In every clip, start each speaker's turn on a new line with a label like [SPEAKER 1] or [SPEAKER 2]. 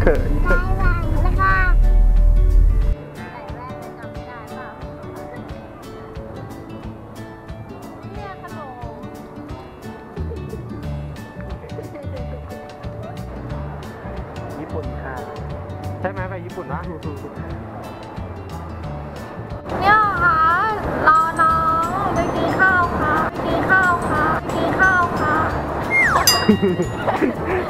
[SPEAKER 1] เขิน
[SPEAKER 2] ไต้หวันนะคะใส่แว่นจำไม่ได้เปล่าเนี่ยขนม
[SPEAKER 1] ญี่ปุ่นค่ะ ใช่ไหมไปญี่ปุ่น
[SPEAKER 2] นะ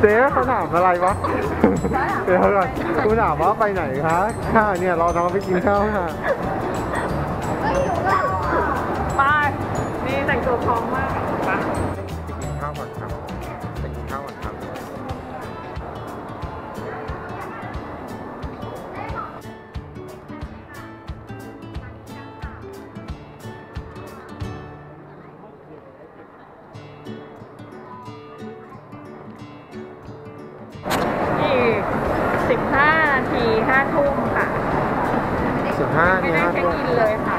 [SPEAKER 1] เจ๊เขาถามอะไรวะเดี๋ยวก่อนกูถามว่าไปไหนคะค่ะเนี่ยเราน้องไปกินข้าวค่ะ
[SPEAKER 2] ก็อยู่ก็
[SPEAKER 3] ไปนี่แต่งตัวพร้อมมาก
[SPEAKER 1] 15นา
[SPEAKER 3] ที5ทุ่มค่ะ
[SPEAKER 1] 15
[SPEAKER 3] ไม่ได้ฮะ เช็
[SPEAKER 1] ค
[SPEAKER 2] อิน
[SPEAKER 1] เลยค่ะ